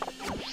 Yeah.